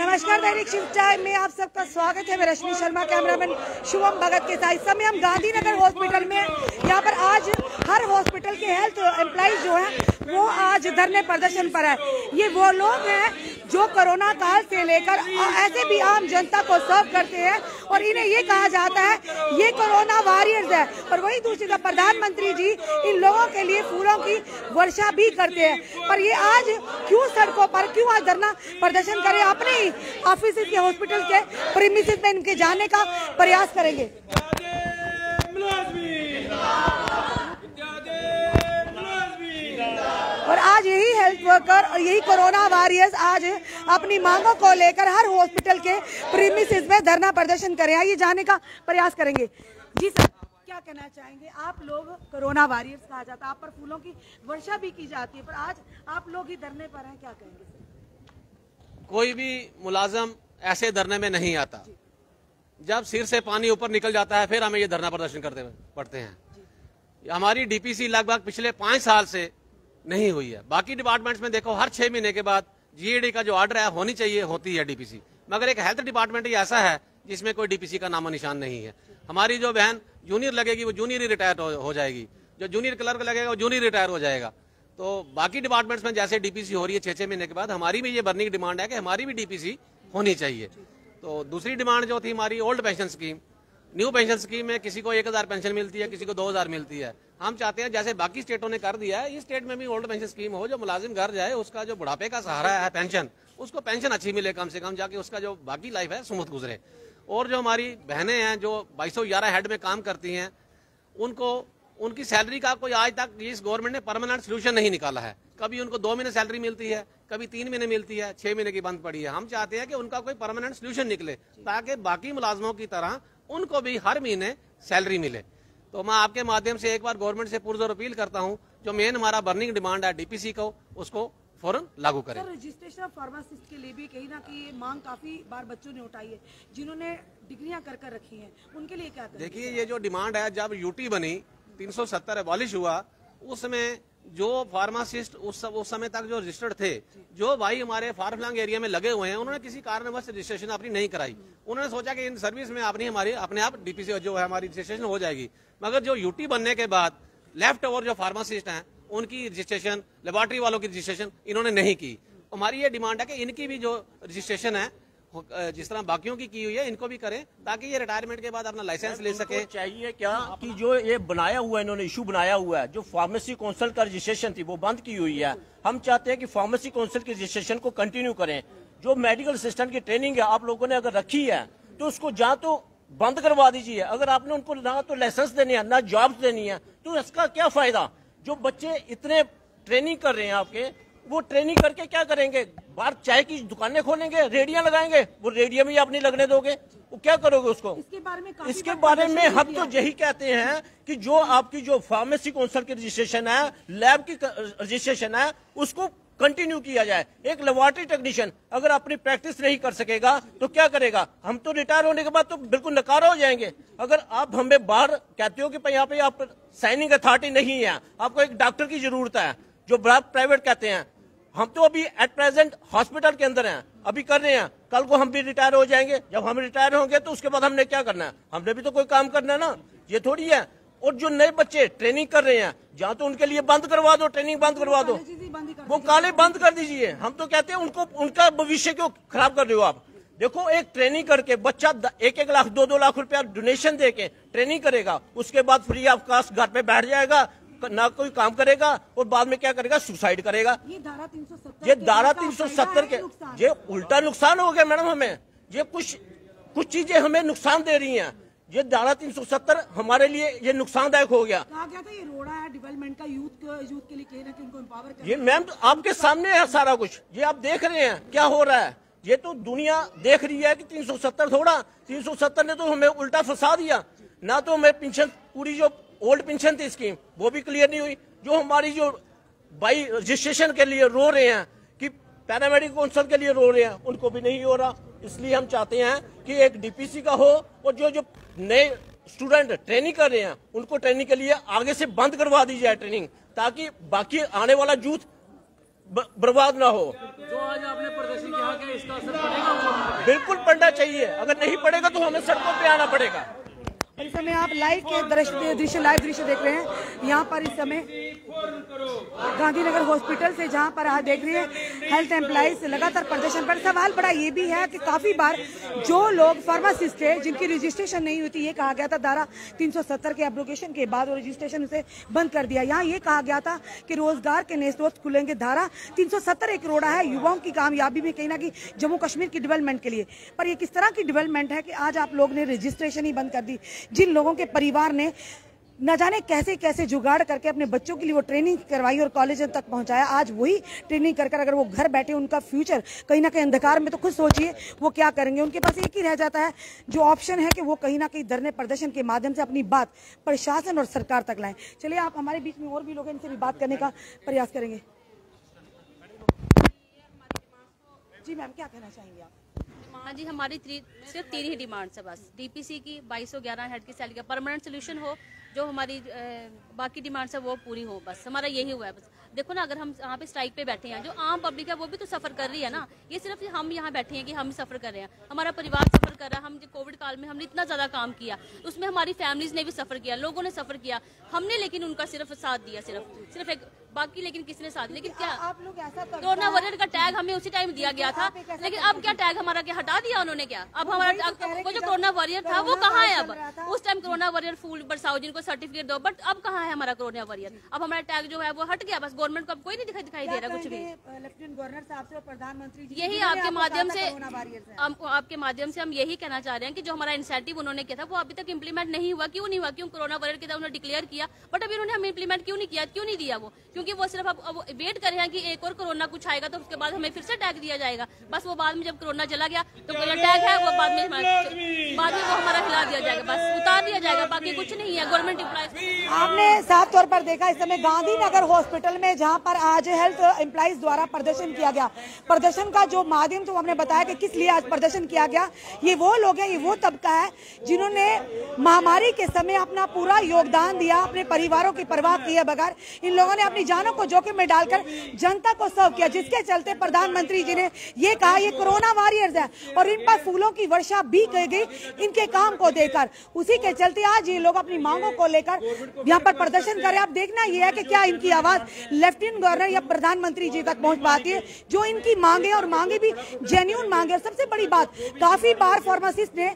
नमस्कार, दैनिक शिवचाय में आप सबका स्वागत है। मैं रश्मि शर्मा, कैमरामैन शुभम भगत के साथ। इस समय हम गांधीनगर हॉस्पिटल में यहाँ पर आज हर हॉस्पिटल के हेल्थ एम्प्लॉज जो है, वो आज धरने प्रदर्शन पर है। ये वो लोग हैं जो कोरोना काल से लेकर ऐसे भी आम जनता को सर्व करते हैं और इन्हें ये कहा जाता है, ये कोरोना वॉरियर्स है। और वही दूसरी तरफ़ प्रधानमंत्री जी, इन लोगों के लिए फूलों की वर्षा भी करते हैं। पर ये आज क्यों सड़कों पर, क्यों आज धरना प्रदर्शन करें? अपने ही ऑफ़िस के हॉस्पिटल के प्रेमिस में इनके जाने का प्रयास करेंगे और आज यही हेल्थ वर्कर और यही कोरोना वॉरियर्स आज अपनी मांगों को लेकर हर हॉस्पिटल के प्रीमिस में धरना प्रदर्शन करें। आइए जाने का प्रयास करेंगे। जी सर क्या कहना चाहेंगे? आप लोग कोरोना वॉरियर्स कहा जाता है। आप पर फूलों की वर्षा भी की जाती है पर आज आप लोग ही धरने पर हैं क्या कहेंगे कोई भी मुलाजम ऐसे धरने में नहीं आता। जब सिर से पानी ऊपर निकल जाता है फिर हमें ये धरना प्रदर्शन करते पड़ते हैं। हमारी डीपीसी लगभग पिछले पाँच साल से नहीं हुई है। बाकी डिपार्टमेंट्स में देखो, हर छह महीने के बाद जीएडी का जो ऑर्डर है, होनी चाहिए, होती है डीपीसी मगर एक हेल्थ डिपार्टमेंट ही ऐसा है, जिसमें कोई डीपीसी का नामो निशान नहीं है। हमारी जो बहन जूनियर लगेगी, वो जूनियर ही रिटायर हो जाएगी। जो जूनियर क्लर्क लगेगा, वो जूनियर रिटायर हो जाएगा। तो बाकी डिपार्टमेंट्स में जैसे डीपीसी हो रही है छह छह महीने के बाद, हमारी भी ये बर्निंग डिमांड है कि हमारी भी डीपीसी होनी चाहिए। तो दूसरी डिमांड जो थी हमारी old pension scheme new pension scheme में किसी को एक हज़ार पेंशन मिलती है, किसी को दो हज़ार मिलती है। हम चाहते हैं, जैसे बाकी स्टेटों ने कर दिया है, इस स्टेट में भी ओल्ड पेंशन स्कीम हो, जो मुलाजिम घर जाए, उसका जो बुढ़ापे का सहारा है पेंशन उसको पेंशन अच्छी मिले कम से कम, जाके उसका जो बाकी लाइफ है, सुमुत गुजरे। और जो हमारी बहनें हैं, जो बाईस हेड में काम करती हैं, उनको, उनकी सैलरी का कोई आज तक इस गवर्नमेंट ने परमानेंट सोल्यूशन नहीं निकाला है। कभी उनको दो महीने सैलरी मिलती है, कभी तीन महीने मिलती है, छह महीने की बंद पड़ी है। हम चाहते हैं कि उनका कोई परमानेंट सोल्यूशन निकले, ताकि बाकी मुलाजमों की तरह उनको भी हर महीने सैलरी मिले। तो मैं आपके माध्यम से एक बार गवर्नमेंट से पुरजोर अपील करता हूँ जो मेन हमारा बर्निंग डिमांड है डीपीसी को उसको फ़ौरन लागू करें। रजिस्ट्रेशन ऑफ़ फार्मासिस्ट के लिए भी कहीं ना कहीं मांग काफ़ी बार बच्चों ने उठाई है जिन्होंने डिग्रियाँ कर कर रखी हैं उनके लिए क्या देखिए ये जो डिमांड है जब यूटी बनी 370 एबॉलिश हुआ उसमें जो फार्मासिस्ट उस उस समय तक जो रजिस्टर्ड थे, जो भाई हमारे फारफ्लंग एरिया में लगे हुए हैं, उन्होंने किसी कारणवश रजिस्ट्रेशन अपनी नहीं कराई। उन्होंने सोचा कि इन सर्विस में अपनी, हमारी, अपने आप डीपीसी जो है हमारी रजिस्ट्रेशन हो जाएगी। मगर जो यूटी बनने के बाद लेफ़्ट ओवर जो फार्मासिस्ट हैं, उनकी रजिस्ट्रेशन लेबोरेटरी वालों की रजिस्ट्रेशन इन्होंने नहीं की। हमारी ये डिमांड है कि इनकी भी जो रजिस्ट्रेशन है जिस तरह बाकियों की की हुई है इनको भी करें ताकि ये रिटायरमेंट के बाद अपना लाइसेंस ले सके। चाहिए क्या कि जो ये बनाया हुआ है इन्होंने इशू बनाया हुआ है जो फार्मेसी काउंसिल का रजिस्ट्रेशन थी वो बंद की हुई है। हम चाहते हैं कि फार्मेसी काउंसिल की रजिस्ट्रेशन को कंटिन्यू करें। जो मेडिकल असिस्टेंट की ट्रेनिंग है आप लोगों ने अगर रखी है तो उसको जहाँ तो बंद करवा दीजिए। अगर आपने उनको ना तो लाइसेंस देनी है ना जॉब देनी है तो इसका क्या फ़ायदा? जो बच्चे इतने ट्रेनिंग कर रहे हैं आपके वो ट्रेनिंग करके क्या करेंगे? बाहर चाय की दुकानें खोलेंगे रेडिया लगाएँगे। वो रेडिया में आप नहीं लगने दोगे। वो क्या करोगे उसको? इसके बारे में इसके बारे में हम तो यही कहते हैं कि जो आपकी जो फार्मेसी काउंसिल की रजिस्ट्रेशन है लैब की रजिस्ट्रेशन है उसको कंटिन्यू किया जाए। एक लेबोरेटरी टेक्नीशियन अगर अपनी प्रैक्टिस नहीं कर सकेगा तो क्या करेगा? हम तो रिटायर होने के बाद तो बिल्कुल नकारा हो जाएँगे। अगर आप हमें बाहर कहते हो कि यहाँ पे आप साइनिंग अथॉरिटी नहीं है आपको एक डॉक्टर की ज़रूरत है जो प्राइवेट कहते हैं हम तो अभी एट प्रेजेंट हॉस्पिटल के अंदर हैं। अभी कर रहे हैं। कल को हम भी रिटायर हो जाएँगे। जब हम रिटायर होंगे तो उसके बाद हमने क्या करना है? हमने भी तो कोई काम करना है ना। ये थोड़ी है। और जो नए बच्चे ट्रेनिंग कर रहे हैं जहाँ तो उनके लिए बंद करवा दो ट्रेनिंग बंद करवा दो। वो काले बंद कर दीजिए। हम तो कहते हैं उनको उनका भविष्य क्यों खराब कर रहे हो आप? देखो एक ट्रेनिंग करके बच्चा एक एक लाख दो दो लाख रुपया डोनेशन दे के ट्रेनिंग करेगा। उसके बाद फ्री ऑफ़ कास्ट घर पे बैठ जाएगा। ना कोई काम करेगा और बाद में क्या करेगा? सुसाइड करेगा। ये धारा तीन सौ सत्तर ये धारा तीन सौ सत्तर के ये उल्टा नुकसान हो गया मैडम हमें। ये कुछ कुछ चीज़ें हमें नुकसान दे रही हैं। ये धारा तीन सौ सत्तर हमारे लिए ये नुकसानदायक हो गया। कहा गया था ये रोड़ा है डेवलपमेंट का यूथ यूथ के लिए कहीं ना कहीं उनको एम्पावर ये मैम तो आपके सामने है सारा कुछ। ये आप देख रहे हैं क्या हो रहा है। ये तो दुनिया देख रही है कि 370 थोड़ा 370 ने तो हमें उल्टा फंसा दिया। ना तो हमें पेंशन पूरी जो ओल्ड पेंशन थी स्कीम वो भी क्लियर नहीं हुई। जो हमारी जो बाई रजिस्ट्रेशन के लिए रो रहे हैं कि पैरामेडिक काउंसिल के लिए रो रहे हैं उनको भी नहीं हो रहा। इसलिए हम चाहते हैं कि एक डीपीसी का हो और जो जो नए स्टूडेंट ट्रेनिंग कर रहे हैं उनको ट्रेनिंग के लिए आगे से बंद करवा दी जाए ट्रेनिंग ताकि बाकी आने वाला यूथ बर्बाद ना हो। जो आज आपने प्रदर्शन किया इसका असर पड़ेगा बिल्कुल पढ़ना चाहिए। अगर नहीं पढ़ेगा तो हमें सड़कों पे आना पड़ेगा। इस समय आप लाइव के दृश्य दृश्य लाइव दृश्य देख रहे हैं। यहाँ पर इस समय गांधीनगर हॉस्पिटल से जहाँ पर आप देख रहे हैं हेल्थ एम्प्लॉइज लगातार प्रदर्शन पर। सवाल बड़ा ये भी है कि काफ़ी बार जो लोग फार्मासिस्ट है जिनकी रजिस्ट्रेशन नहीं हुई थी, ये कहा गया था धारा 370 के एप्लीकेशन के बाद रजिस्ट्रेशन उसे बंद कर दिया। यहाँ ये कहा गया था कि रोज़गार के स्रोत खुलेंगे। धारा 370 एक रोड़ा है, युवाओं की कामयाबी में कहीं ना कहीं जम्मू कश्मीर की डेवलपमेंट के लिए। पर ये किस तरह की डेवलपमेंट है कि आज आप लोग ने रजिस्ट्रेशन ही बंद कर दी? जिन लोगों के परिवार ने न जाने कैसे कैसे जुगाड़ करके अपने बच्चों के लिए वो ट्रेनिंग करवाई और कॉलेज तक पहुँचाया, आज वही ट्रेनिंग कर कर अगर वो घर बैठे उनका फ्यूचर कहीं ना कहीं अंधकार में तो खुद सोचिए वो क्या करेंगे। उनके पास एक ही रह जाता है, जो ऑप्शन है कि वो कहीं ना कहीं धरने प्रदर्शन के माध्यम से अपनी बात प्रशासन और सरकार तक लाएँ। चलिए, आप हमारे बीच में और भी लोग हैं, इनसे भी बात करने का प्रयास करेंगे। जी, मैम, क्या कहना चाहेंगे आप? हाँ जी, हमारी सिर्फ़ तीन ही डिमांड्स है बस। डीपीसी की बाईस सौ ग्यारह हेड की सैलरी का परमानेंट सोल्यूशन हो, जो हमारी बाकी डिमांड्स है वो पूरी हो बस। हमारा यही हुआ है बस। देखो ना, अगर हम यहाँ पे स्ट्राइक पे बैठे हैं, जो आम पब्लिक है, वो भी तो सफ़र कर रही है ना। ये सिर्फ़ हम यहाँ बैठे हैं कि हम सफ़र कर रहे हैं। हमारा परिवार सफ़र कर रहा है। हम कोविड काल में हमने इतना ज़्यादा काम किया, उसमें हमारी फैमिलीज़ ने भी सफ़र किया, लोगों ने सफ़र किया। हमने लेकिन उनका सिर्फ़ साथ दिया, सिर्फ़ सिर्फ़ एक बाकी लेकिन किसने साथ लेकिन क्या? आप लोग ऐसा तो कोरोना वॉरियर का टैग हमें उसी टाइम दिया गया था। लेकिन अब क्या टैग हमारा क्या? हटा दिया उन्होंने क्या? अब हमारा वो जो कोरोना वॉरियर था वो कहाँ है अब? उस टाइम कोरोना वॉरियर फूल बरसाओ जिनको सर्टिफिकेट दो बट अब कहाँ है हमारा कोरोना वॉरियर अब हमारा टैग जो है वो हट गया बस गवर्नमेंट को अब कोई नहीं दिखाई दिखाई दे रहा कुछ भी। लेफ्टिनेंट गवर्नर साहब से और प्रधानमंत्री यही आपके माध्यम से आपके माध्यम से हम यही कहना चाह रहे हैं कि जो हमारा इंसेंटिव उन्होंने किया था वो अभी तक इम्प्लीमेंट नहीं हुआ। क्यों नहीं हुआ? क्यों कोरोना वायरस के उन्होंने डिक्लेयर किया? बट अभी उन्होंने हमें इम्प्लीमेंट क्यों नहीं किया? क्यों नहीं दिया वो? क्योंकि वो सिर्फ़ अब वेट कर रहे हैं कि एक और कोरोना कुछ आएगा तो उसके बाद हमें फिर से टैग दिया जाएगा। बस वो बाद में जब कोरोना चला गया तो टैग है, वो बाद में बाद में वो हमारा हिला दिया जाएगा। बस उतार दिया जाएगा, बाकी कुछ नहीं है गवर्नमेंट इम्प्लॉयज आपने साफ़ तौर पर देखा इस समय गांधीनगर हॉस्पिटल में, जहाँ पर आज हेल्थ एम्प्लॉइज द्वारा प्रदर्शन किया गया। प्रदर्शन का जो माध्यम तो हमने बताया कि किस लिए आज प्रदर्शन किया गया, ये वो लोग हैं, ये वो तबका है, जिन्होंने महामारी के समय अपना पूरा योगदान दिया, अपने परिवारों की परवाह किए बगैर। इन लोगों ने अपनी जानों को जोखिम में डालकर जनता को सर्व किया, जिसके चलते प्रधानमंत्री जी ने ये कहा, ये कोरोना वॉरियर्स है और इन पर फूलों की वर्षा भी की गई इनके काम को देकर उसी के चलते आज ये लोग अपनी मांगों को लेकर यहाँ पर प्रदर्शन कर अब देखना ये है कि क्या इनकी आवाज़ लेफ्टिनेंट गवर्नर या प्रधानमंत्री जी तक पहुँच पाती है, जो इनकी मांगे और मांगे भी जेन्यून मांगे। और सबसे बड़ी बात, काफ़ी बार फार्मासिस्ट ने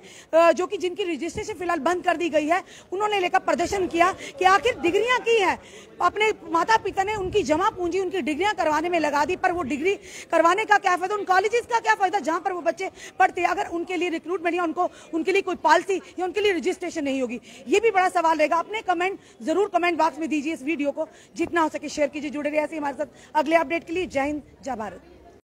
जो कि जिनकी रजिस्ट्रेशन फ़िलहाल बंद कर दी गई है, उन्होंने लेकर प्रदर्शन किया कि आखिर डिग्रियाँ की है? अपने माता पिता ने उनकी जमा पूंजी उनकी डिग्रियाँ करवाने में लगा दी, पर वो डिग्री करवाने का क्या फ़ायदा, उन कॉलेजेस का क्या फ़ायदा जहाँ पर वो बच्चे पढ़ते अगर उनके लिए रिक्रूटमेंट या उनको, उनके लिए कोई पॉलिसी या उनके लिए रजिस्ट्रेशन नहीं होगी, ये भी बड़ा सवाल रहेगा। अपने कमेंट ज़रूर कमेंट बॉक्स में दीजिए इस वीडियो को। जितना हो सके शेयर कीजिए, जुड़े रहिए ऐसे हमारे साथ अगले अपडेट के लिए। जय हिंद, जय भारत।